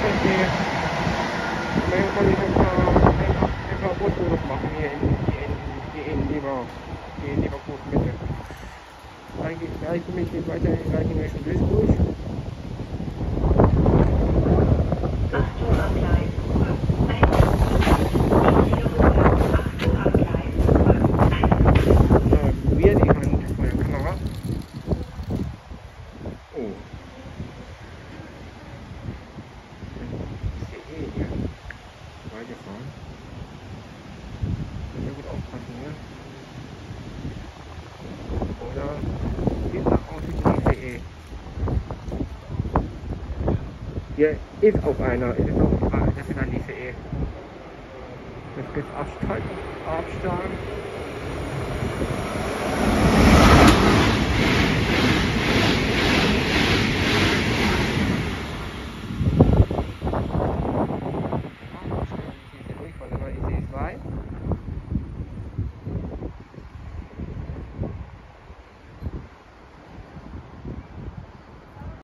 perché merita di questa di questa cultura ma di di di di di di cultura anche anche mi si fa anche anche mi si fa Oder geht. Hier ist auch einer. Ist es auch, ah, das ist ein ICE. Das geht Abstand. Abstand.